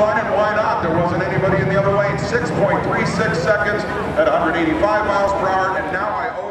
line, and why not? There wasn't anybody in the other lane. 6.36 seconds at 185 miles per hour, and now I owe